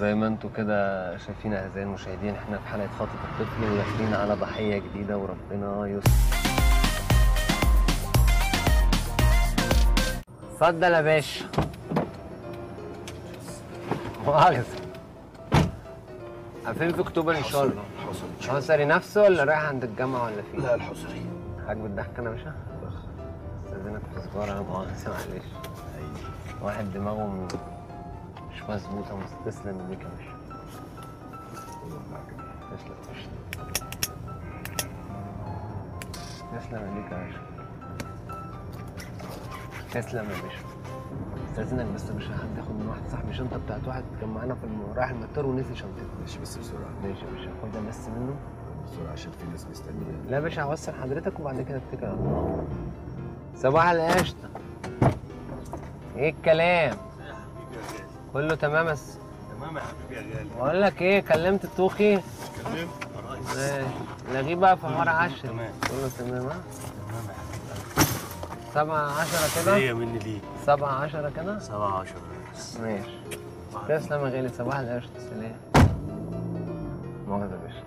وزي ما أنتوا كده شايفين أعزائي المشاهدين إحنا في حلقة خاطف الطفل وداخلين على ضحية جديدة وربنا يستر اتفضل يا باشا. مؤاخذة. فين في أكتوبر إن شاء الله؟ الحصري حصري نفسه ولا رايح عند الجامعة ولا فين؟ لا الحصري. حاجة الضحك أنا يا باشا؟ استاذنك في سجارة أنا مؤاخذة معلش. واحد دماغه م- مش مظبوطة بس تسلم ايديك يا باشا. تسلم. يا باشا تسلم ايديك يا باشا. تسلم يا باشا. استاذنك بس يا باشا حد ياخد من واحد صاحبي شنطة بتاعت واحد كان معانا في. رايح المطار ونسي شنطته. ماشي بس بسرعة. ماشي يا باشا. خدها بس منه. بسرعة عشان في ناس مستنية. لا يا باشا هوصل حضرتك وبعد كده اتكل على صباح القشطة. إيه الكلام؟ كله تمام بس تمام يا حبيبي يا غالي. بقول لك إيه كلمت التوخي كلمت يا ريس. ماشي لغيه بقى في حوار عشرة. تمام. كله تمام ها؟ تمام يا حبيبي. سبعة عشرة كده؟ هي مني ليك. سبعة عشرة كده؟ سبعة عشر بس. ماشي. تسلم يا غالي صباح القشطة سلام مؤاخذة يا باشا.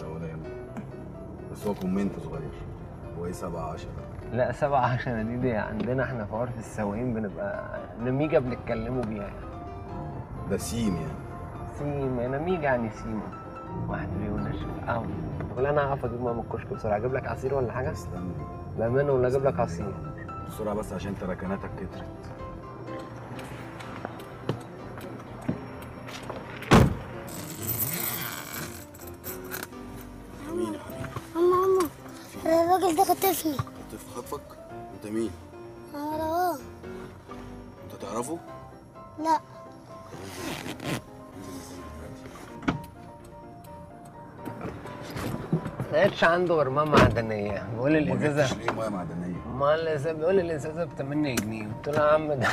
لا ولا يهمك. بس هو comment صغير. هو إيه 7 10 لا سبعة عشرة دي دي عندنا إحنا في عرف السواقين بنبقى نميجة بنتكلموا بيها يعني. ده سيم يعني سيما نميجة يعني سيما واحد بيقول نشف قهوة بقول أنا هقف أجيب ماما الكشك بسرعة أجيب لك عصير ولا حاجة؟ تسلم بأمانة ولا أجيب لك عصير؟ بسرعة بس عشان تركناتك كترت مين يا حبيبي؟ ماما ماما الراجل ده خطفني خطف خطفك؟ أنت مين؟ أنا رواه أنت تعرفه؟ لا لقيتش عنده غير ميه معدنيه بيقول ما الإزازة. جبتش ليه ميه معدنية؟ ما الازازه بيقول الإزازة ب 8 جنيه. قلت له يا عم ده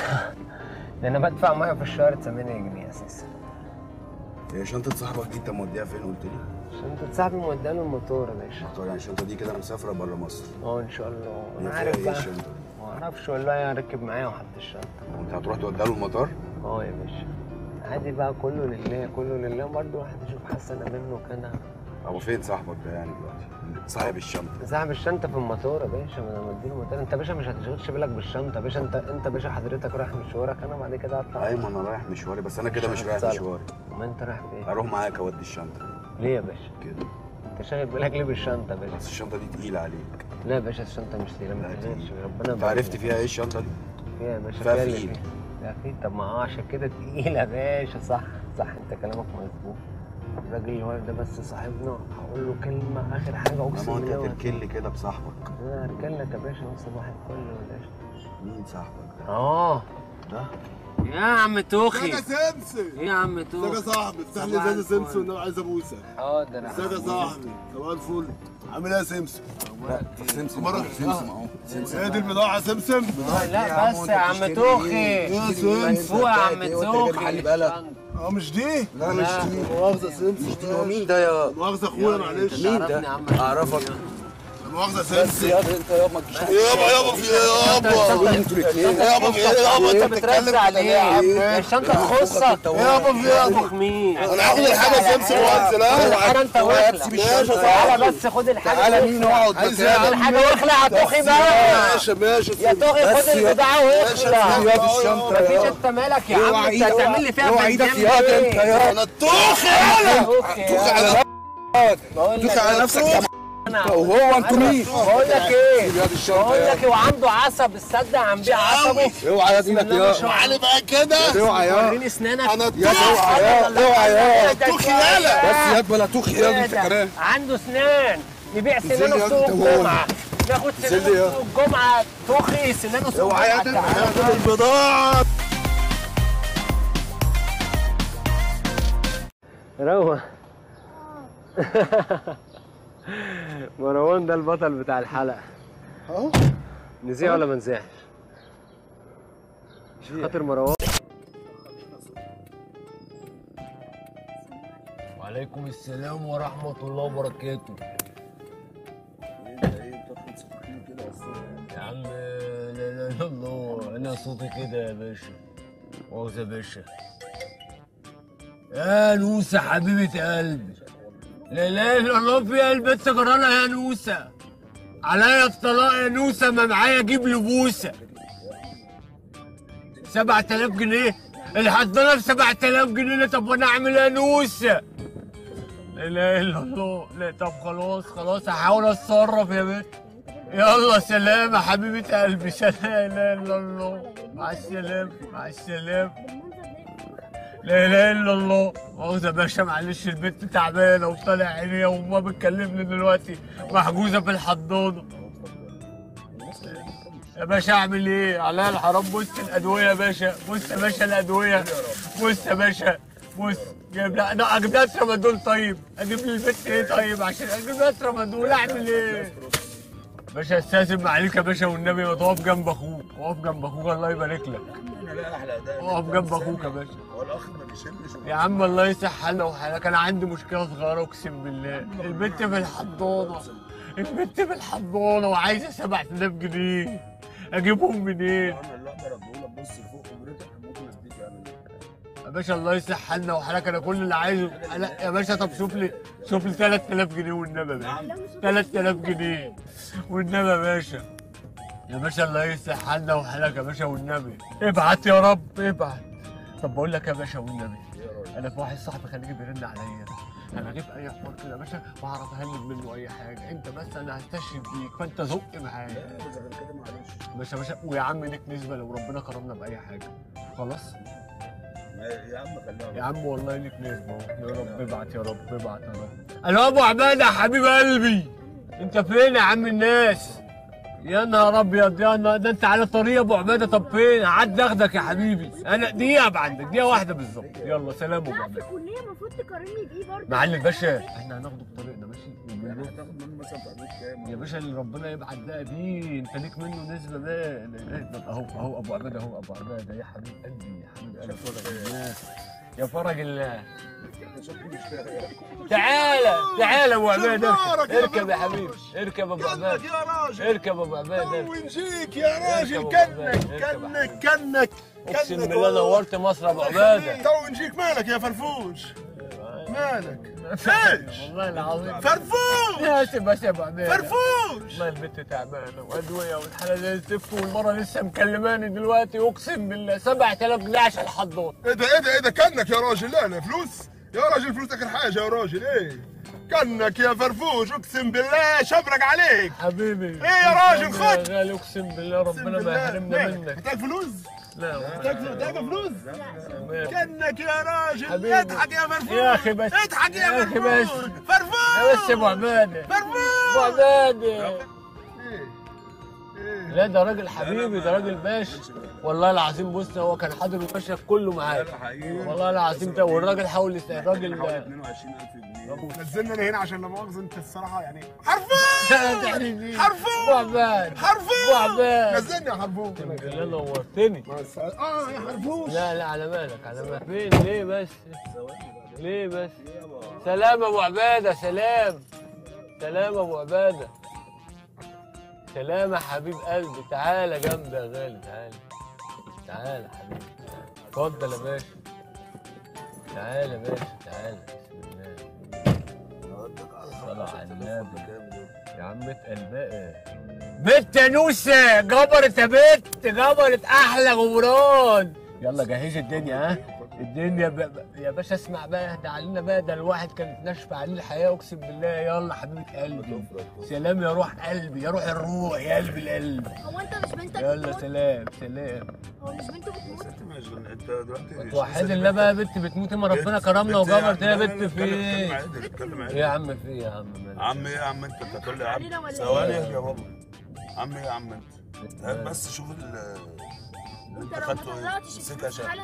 ده أنا بدفع ميه في الشهر 8 جنيه أساسا. هي شنطة صاحبك دي أنت موديها فين قلت لي؟ انت صاحبي موديها له الموتور يا باشا. طب يعني الشنطة دي كده مسافرة بره مصر. أه إن شاء الله. أنا عارف إيه بقى. الشنطة؟ دي؟ ما أعرفش والله يا ركب معايا وحط الشنطة. وانت هتروح توديها له المطار؟ أه يا باشا. عادي بقى كله لله كله لله برضه واحد يشوف حسنة منه كده هو فين صاحبك ده يعني دلوقتي؟ صاحب الشنطة صاحب الشنطة في الموتور يا باشا ما أنا مديله الموتور أنت يا باشا مش هتشغلش بالك بالشنطة يا باشا أنت أنت يا باشا حضرتك رايح مشوارك أنا بعد كده هطلع أيوه ما أنا رايح مشواري بس أنا كده مش رايح. مشواري وما أنت رايح فين؟ هروح معاك أودي الشنطة ليه يا باشا؟ كده أنت شاغل بالك ليه بالشنطة يا باشا؟ بس الشنطة دي تقيلة عليك لا يا باشا الشنطة مش تقيلة ما تقلقش. ربنا أنت عرفت. فيها إيه الشنطة دي؟ فيها يا باشا فيها اللي. فيها. لا في طب ما آه عشان كده تقيلة يا باشا. صح صح أنت كلامك مظبوط. الراجل اللي واقف ده بس صاحبنا هقول له كلمة آخر حاجة ما أقسم هو أنت بالله هتركن لي كده بصاحبك. أنا هركن لك يا باشا صباح الفل والقشطه مين صاحبك ده؟ آه. ده؟ يا عم توخي. ازيك يا سمسم إيه يا عم ازيك يا توخي صاحبي. افتح لي ازازه. سمسم وأنا عايز ابوسك حاضر يا ازيك يا. صاحبي صباح الفل. عامل إيه يا سمسم سمسم مرة. سمسم اهو سمسم هي دي البضاعة يا سمسم لا بس يا عم توخي. يا سمسم يا عم توخي محل بالك آه مش دي؟ لا مش دي مؤاخذة يا سمسم هو مين ده يا؟ مؤاخذة أخويا معلش. مين ده؟ عم. أعرفك. مؤاخذه يا بس يابا انت يابا يابا يابا في إيه؟ يابا. أنتوا الاثنين يابا في يابا انت بتتكلم ليه يا عم. الشنطه تخصك يابا في يابا. أنا هاخد الحاجة يا سمسم وانزل خد ها انت واخلع. تعالى بس خد الحاجة تعالى مين اقعد عايز الحاجة واخلع يا توخي بقى. ماشي ماشي يا توخي خد يا- البضاعه واخلع. يا الشنطه مفيش يا انت مالك يا عم؟ انت هتعمل لي فيها إيدك يا؟ انت يا أنا الطوخ أنا يا- على على؟ نفسك يا وهو أنتوا مين؟ بقول لك إيه؟ يا بقول يا لك هو عنده عصب الصدق عم بيع عصبه. اوعى يا دينك يا. تعالى بقى كده. اوعى يا وريني اسنانك. أنا يا اوعى يا اوعى يا. توخ يالا. بس ياد ولا توخي يا دي انت كمان عنده اسنان. نبيع سنانه يا في سوق. الجمعه ناخد سنانه في يا. سوق الجمعه توخي سنانه سوق اوعى يا الجمعه دي تعالى. البضاعة. روح. مروان ده البطل بتاع الحلقة. آه نزيع ولا ما نزيعش؟ خاطر مروان. وعليكم السلام ورحمة الله وبركاته. يا عم لا لا لا الله أنا صوتي كده يا باشا. مؤاخذة يا باشا. يا نوسة حبيبة قلبي. لا اله الا الله في قلب بنت جرانا يا نوسة. عليا الطلاق يا نوسة ما معايا أجيب له بوسة 7000 جنيه. الحضانة ب 7000 جنيه. طب وأنا أعمل إيه يا نوسة؟ لا إله إلا الله. لا طب خلاص خلاص هحاول أتصرف يا بنت. يلا سلام يا حبيبة قلبي. سلام لا إله إلا الله. مع السلامة مع السلامة. لا إله إلا الله. مؤاخذة يا باشا معلش البنت تعبانة وطالع عينيها وامها بتكلمني دلوقتي؟ محجوزة في الحضانة. يا باشا أعمل إيه؟ عليا الحرام. بص الأدوية يا باشا. بص يا باشا الأدوية. بص يا باشا. بص جايب لا أنا أجيب لها ترامادول طيب أجيب لي البنت إيه؟ طيب عشان أجيب لها ترامادول أعمل إيه؟ باشا أستأذن عليك يا باشا والنبي ما تقف جنب أخوك. اقف جنب أخوك. الله يبارك لك. اقف جنب أخوك يا باشا. الاخ ما بيشمش يا عم الله يصح حالنا وحالك أنا عندي مشكلة صغيرة أقسم بالله. البنت في الحضانة. البنت في الحضانة وعايزة 7000 جنيه. أجيبهم منين؟ أنا اللي أقدر اديه لك بص فوق قدرتك ممكن اديك يعني يا باشا الله يصح حالنا وحالك. أنا كل اللي عايزه. لا يا باشا طب شوف لي شوف لي 3000 جنيه والنبي يا باشا. 3000 جنيه والنبي يا باشا. يا باشا الله يصح حالنا وحالك يا باشا والنبي. ابعت يا رب ابعت. طب بقول لك يا باشا والنبي أنا في واحد صاحبي خليجي بيرن عليا. أنا أجيب اي حوار كده يا باشا واعرف اهلب منه اي حاجة. انت بس أنا هستشهد بيك فانت زق معايا باشا باشا ويا عم ليك نسبة لو ربنا كرمنا بأي حاجة. خلاص؟ يا عم خليها يا عم والله ليك نسبة اهو. يا رب ابعت يا رب ابعت. يا رب ألو ابو عبادة يا حبيب قلبي. انت فين يا عم الناس؟ يا نهار أبيض يا نهار ده أنت على طريق يا أبو عبادة. طب فين؟ عدى أخدك يا حبيبي. أنا دقيقة عندك دقيقة واحدة بالظبط. يلا سلام أبو عبادة. المفروض تقارني بيه برضه. معلم باشا إحنا هناخده بطريقنا ماشي؟ يعني هتاخد منه مثلا يا باشا اللي ربنا يبعت بقى بيه انت ليك منه نسبة بقى أهو أهو أبو عبادة أهو أبو عبادة. يا حبيب قلبي يا حبيب قلبي. يا فرج الله تعالى تعالى أبو عباده اركب. يا حبيبي اركب أبو يا راجل اركب أبو اركب. ونجيك يا راجل. كنك عبيد، كنك كنك. اقسم بالله نورت مصر يا ابو عباده تو نجيك مالك يا فرفوش؟ مالك؟ إيش والله العظيم. فرفوش. يا ابو عباده فرفوش. والله البنت تعبانة. وادويه والحاله زي الزفت والمرة لسه مكلماني دلوقتي. أقسم بالله 7000 جنيه عشان الحضان إيه ده إيه ده إيه ده كنك يا راجل. لا لا فلوس. يا راجل فلوس آخر حاجة يا راجل. إيه؟ كنك يا فرفوش. أقسم بالله شبرق عليك. حبيبي. إيه يا راجل، خد. يا غالي أقسم بالله ربنا ما يحرمنا منك. محتاج فلوس؟ لا محتاج فلوس. كنك يا راجل. اضحك يا فرفوش يا أخي بس. اضحك يا يا أخي بس. يا أبو عباده فرفوش أبو عباده إيه لا ده راجل حبيبي ده راجل باشا. والله العظيم بص هو كان حاضر المشهد كله معايا والله العظيم ده والراجل حاول الراجل 22000 جنيه. نزلنا أنا هنا عشان لا مؤاخذه انت الصراحة يعني. حرفوش حرفوش حرفوش ابو عباد حرفوش ابو عباد نزلني يا حرفوش بالله نورتني آه يا حرفوش لا لا على بالك على بالك. فين؟ ليه بس؟ ليه بس؟ سلام ابو عبادة سلام. سلام ابو عبادة. سلام يا حبيب قلبي. تعالى جنبي يا غالي تعالى. تعالى يا حبيبي. اتفضل يا باشا. تعالى يا باشا تعالى. صلى على النبي. يا عم اتقل بقى. بنت يا نوسة جبرت يا بنت جبرت أحلى غمران يلا جهزي الدنيا ها؟ الدنيا يا باشا اسمع بقى اهدى علينا بقى ده الواحد كانت ناشفه عليه الحياة أقسم بالله. يلا حبيبة قلبي. سلام يا روح قلبي يا روح الروح يا قلب القلب. هو أنت مش بنتك يلا بتموت؟ سلام سلام. هو مش بنته بتموت؟ أنت دلوقتي توحد الله بقى بنت بتموت إما ربنا كرمنا وجبرت يا بنت في إيه يا عم في إيه يا عم؟ مالك؟ عم إيه يا عم أنت؟ لي يا عم. ثواني؟ يا بابا. عم إيه يا عم أنت؟ هات بس. شوف اللي أنت لو ما إيه طلعتش الفلوس حالا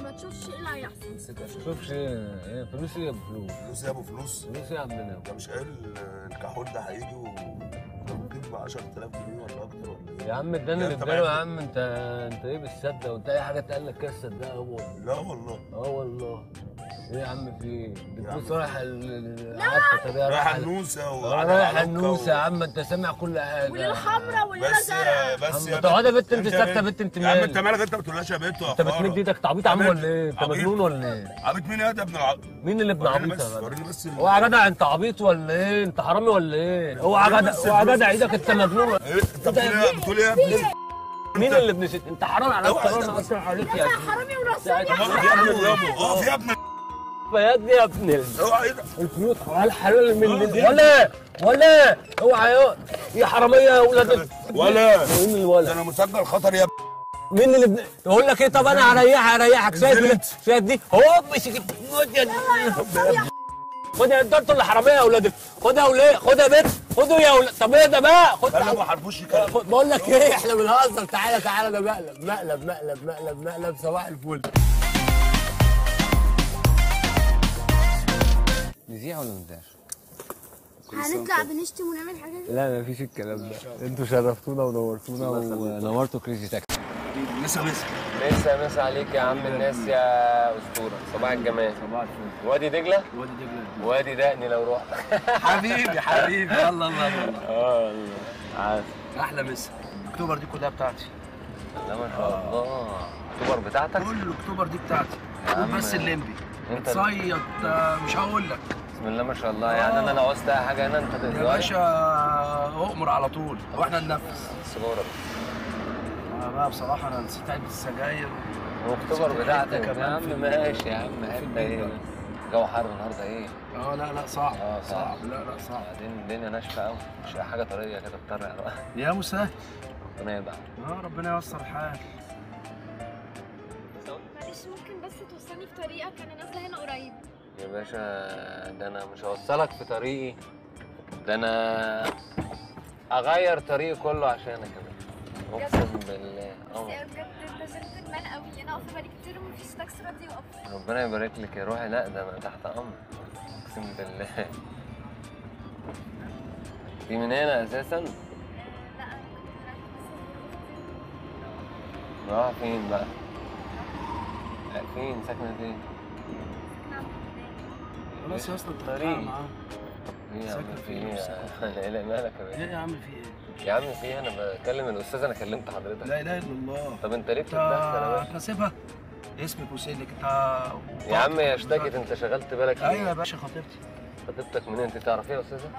ما, تشوفش إيه اللي هيحصل. امسكها عشان شوفش إيه إيه، فلوس إيه يا أبو فلوس؟ فلوس يا أبو فلوس؟ فلوس إيه يا عمنا أنت مش قايل الكحول ده هيجي وممكن ب 10000 جنيه ولا أكتر ولا إيه؟ يا عم اداني أنت رجاله يا معاك. عم انت أنت إيه بالصدق؟ وأنت أي حاجة تقال لك كده تصدقها هو. لا والله. آه والله. إيه يا عم في إيه؟ بتبص رايح ال- العفه طب رايح النوسة وعلى رايح النوسة يا و- عم أنت سامع كل حاجة وليله حمراء وليله بس زرقاء بس يا تقعد يا بنت أنت ساكتة يا بنت انت يا عم أنت مالك مالك أنت ما بتقولهاش يا بنت أنت بتمد إيدك انت عبيط يا عم ولا إيه؟ أنت. مجنون ولا إيه؟ عبيط مين يا ده ابن الع... مين اللي ابن عبيط بس يا جدع؟ وريني بس ال- اوعى يا جدع أنت عبيط ولا إيه؟ أنت حرامي ولا إيه؟ اوعى يا جدع اوعى يا جدع إيدك أنت مجنون إيه أنت بتقول إيه بتقول إيه يا ابني؟ مين اللي ابن ست؟ أنت حرام عليك أوعى حرام أصلا عليك يا حرامي ونصاب يا ابني اقف يا ابني يا ابني يا ابن ال- إيه؟ الفلوس حلال حلال من ولا ولا اوعى يا يا حراميه يا ولاد ولا مين الولا؟ أنا مسجل خطر يا ابني مين اللي تقول لك إيه طب أنا هريحك هريحك شايف؟ شايف دي هوب خد يا خد يا انت أنتوا اللي حراميه يا ولاد ال- خد يا ولاد خد يا بنت خدوا يا ولاد طب إيه ده بقى خد أنا ما حرفوش بقول لك إيه إحنا بنهزر تعالى تعالى ده مقلب مقلب مقلب مقلب مقلب صباح الفل نذيع ولا نذيعش؟ هنطلع بنشتم ونعمل حاجات لا مفيش الكلام ده. أنتوا شرفتونا ونورتونا ونورتوا كريزي تاكسي لسه مسك مسا. مسا عليك يا عم الناس يا أسطورة. صباح الجمال. صباح الفل. وادي دجلة؟ وادي دجلة. وادي دقني لو رحت. حبيبي حبيبي. يلا الله الله آه الله. عارف أحلى مسا. أكتوبر دي كلها بتاعتي. لا ما شاء الله. أكتوبر بتاعتك؟ كل أكتوبر دي بتاعتي. بس الليمبي. انت- بتصيد آه، مش هقول لك بسم الله ما شاء الله. يعني أنا لو عوزت أي حاجة هنا أنت يا تقدر باشا أؤمر على طول. وإحنا ننفذ سجاره أنا بقى بصراحة أنا نسيت علبة السجاير. وأكتوبر بتاعتك. يا عم ماشي يا عم حتة إيه؟ بقى. بس. جو حر النهارده إيه؟ آه لا لا صعب. آه صعب. لا لا صعب. بعدين الدنيا ناشفة قوي مش حاجة طرية كده تطرع بقى يا مسهل ربنا يبقى آه ربنا ييسر الحال. معلش ممكن بس توصلني في طريقك أنا نازلة هنا قريب. يا باشا ده أنا مش هوصلك في طريقي. ده أنا أغير طريقي كله عشانك يا باشا. أقسم بالله. أه. بجد انت جنتلمان قوي. أنا واقفة بقالي كتير ومفيش تاكسي راضي يقف ربنا يبارك لك يا روحي. لا ده أنا تحت أمر. أقسم بالله. دي من هنا أساسا؟ لا رايحة بس راح فين بقى؟ لا فين؟ ساكنة فين؟ خلاص يا اسطى أنت معاه. إيه يا عم في إيه؟ لا مالك يا إيه يا عم في إيه؟ يا عم في إيه؟ أنا بكلم الأستاذ أنا كلمت حضرتك. لا إله إلا الله. طب أنت ليه بتتدخل يا باشا؟ هتناسبها اسمك وسنك أنت يا عم يا اشتكت أنت شغلت بالك؟ أيوه يا باشا خطيبتي. خطيبتك منين؟ أنت تعرفيها يا أستاذة؟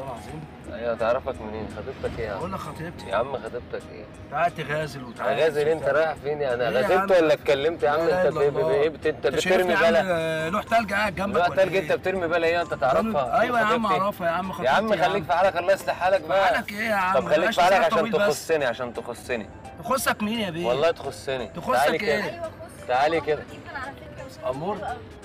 والله العظيم. أيوه تعرفك منين؟ خطيبتك إيه يا عم؟ بقول لك خطيبتي. يا عم خطيبتك إيه؟ تعال تغازل وتعال غازل أنت رايح فين يعني يا غازلت عم؟ ولا اتكلمت يا عم؟ أنت. إيه؟ بت- أنت بترمي يا عم، بلا آه، لوح تلج قاعد جنبك ولا تلج؟ أنت بترمي بلا إيه؟ أنت تعرفها. أيوه يا عم. أعرفها يا عم خطيبتي يا عم خليك في حالك الله يصلح حالك بقى. حالك إيه يا عم؟ طب خليك في حالك عشان. تخصني عشان تخصني. تخصك مين يا بيه؟ والله تخصني. تخصك تعالي إيه؟ أيوه تعالي كده. أمور؟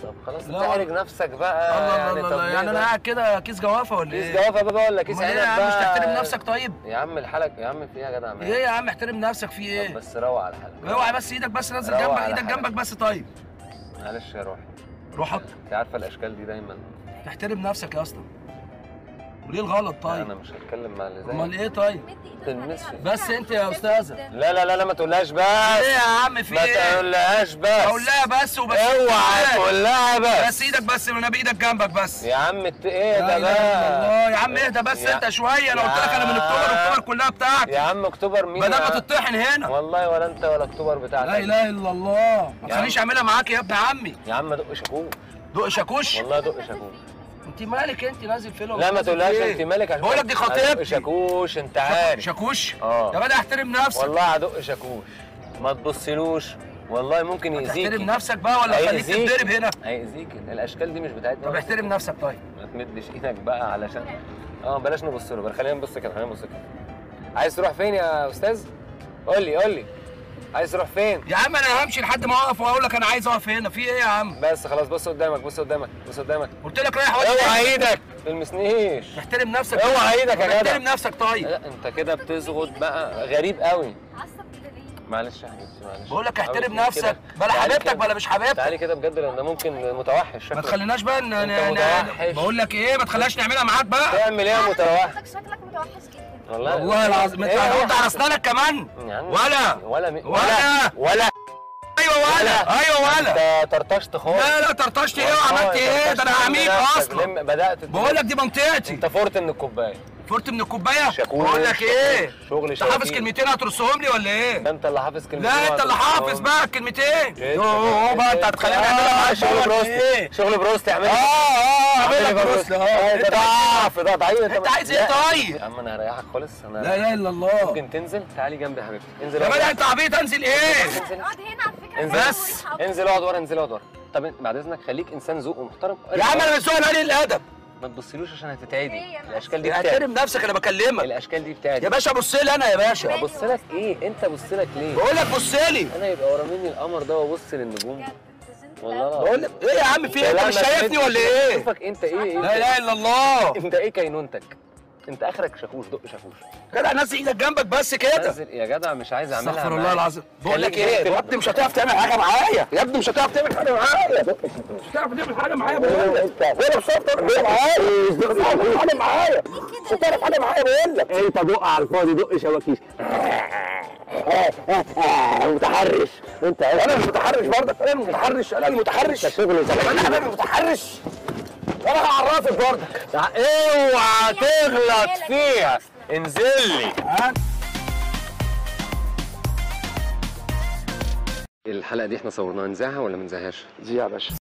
طب خلاص لا. تعالج نفسك بقى الله يعني الله طب الله يعني أنا بقى؟ قاعد كده كيس جوافة ولا كيس إيه؟ جوافة بقى ولا كيس أمال عنب إيه يا عم مش بقى؟ تحترم نفسك طيب؟ يا عم الحلق يا عم في إيه يا جدع؟ إيه يا عم احترم نفسك في إيه؟ بس روق على حالك اوعى بس إيدك بس نزل جنبك إيدك. جنبك بس طيب معلش يا روحي روحك أنت عارفة الأشكال دي دايما تحترم نفسك يا أسطى وليه الغلط طيب؟ أنا مش هتكلم مع اللي أمال زيك إيه طيب؟ تلمسي. بس أنت يا أستاذة. لا لا لا لا ما تقولهاش بس. إيه يا عم في ما إيه؟ تقولهاش بس. أقول لها بس وبس. أوعى تقول لها بس. بس إيدك بس وأنا بايدك جنبك بس. يا عم إيه إله إلا بقى الله. يا عم اهدى بس؟ أنت شوية أنا قلت لك أنا من أكتوبر أكتوبر كلها بتاعتي. يا عم أكتوبر مين بدل ما؟ تطحن هنا. والله ولا أنت ولا أكتوبر بتاعتك. لا إله إلا الله. ما عم. أعملها معاك يا ابن عمي. يا عم دق شاكوش. دق شاكوش. والله دق شاكوش. انت مالك انت نازل فين لا ما تقولهاش انت مالك عشان بقول لك دي خطيبتي. شاكوش انت عارف. شاكوش؟ آه. يا بدأ احترم نفسك. والله هدق شاكوش. ما تبصلوش. والله ممكن يأذيك. تحترم نفسك بقى ولا خليك. تتضرب هنا؟ هيأذيك. الأشكال دي مش بتاعتنا. طب احترم نفسك طيب. ما تمدش إيدك بقى علشان. آه بلاش نبص له. خلينا نبص كده خلينا نبص كده. عايز تروح فين يا أستاذ؟ قول لي قول لي. عايز تروح فين؟ يا عم أنا همشي لحد ما اقف واقول لك أنا عايز اقف هنا. في إيه يا عم؟ بس خلاص بص قدامك بص قدامك بص قدامك. قلت لك رايح اوعى إيدك. ما تلمسنيش. احترم نفسك. اوعى إيدك يا جدع. احترم نفسك طيب. لا انت كده بتزغط بقى. غريب قوي. عصب كده ليه؟ معلش يا حبيبتي معلش. بقول لك احترم نفسك. بلا حبيبتك. بلا مش حبيبتك. تعالي كده بجد لأن ده ممكن متوحش ما شكلك. تخليناش بقى ن- انت ن- ن- متوحش. بقول لك إيه ما تخليناش نعملها معاك بقى. تعمل إيه يا متوحش؟ شكلك شكلك متوحش جدا. والله. والله العظيم انت هترد يا على أسنانك كمان؟ عم ولا؟ ولا. ولا. ولا أيوه ولا. أيوه ولا. أنت طرطشت خالص. لا لا طرطشت إيه؟ وعملت إيه؟ ده أنا عميق أصلا. بدأت بقول لك دي منطقتي. أنت فرت من الكوباية. فرت من الكوباية؟ شاكوش، بقول لك إيه؟ شغل أنت حافظ. كلمتين هترصهم لي ولا إيه؟ ده أنت اللي حافظ كلمتين لا أنت اللي حافظ بقى الكلمتين. إيه؟ يوه بقى أنت هتخليني أعملها معاك شغل بروست إيه؟ شغل بروست اعمل آه آه اعملها بروست آه ده أنت ضعف ده ضعيف. أنت عايز إيه؟ طيب. يا عم أنا هريحك خالص. أنا لا إله إلا الله. ممكن تنزل؟ تعالي جنبي يا حبيبتي. انزل يا باشا أنت عبيط أنزل إيه؟ انزل. اقعد هنا على فكرة. انزل. بس. انزل اقعد ورا انزل اقعد ورا. طب بعد إذنك خليك إنسان ذوق ومحترم. يا عم أنا مسؤول عن الأدب. ما تبصيلوش عشان هتتعدي الأشكال دي بتاعتي احترم نفسك أنا بكلمك. الأشكال دي بتاعتي يا باشا بص لي أنا يا باشا. أبص لك إيه؟ أنت بص لك ليه؟ بقول لك بص لي. أنا يبقى ورا مني القمر ده وأبص للنجوم. والله. بقول لك إيه يا عم في إيه؟ أنت مش شايفني ولا إيه؟ شوفك أنت إيه إيه؟ لا إله إلا الله. أنت إيه كينونتك؟ انت اخرك شاكوش دق شاكوش كده نزل إيدك جنبك بس كده نزل يا جدع مش عايز اعملها استغفر. الله العظيم بقول لك إيه. يا ابني مش هتعرف تعمل حاجة معايا يا ابني مش هتعرف تعمل حاجة معايا مش هتعرف تعمل حاجة معايا بقول لك هتعرف تعمل حاجة معايا مش هتعرف تعمل حاجة معايا مش هتعرف حاجة معايا بقول لك انت دق على الفاضي دق شواكيش متحرش انت أنا مش متحرش برضك أنا المتحرش أنا المتحرش شغل أنا أنا المتحرش أنا هعرفك برضك اوعى تغلط فيها. انزل لي. الحلقة دي إحنا صورناها نذاعها ولا ما نذاعهاش دي يا باشا.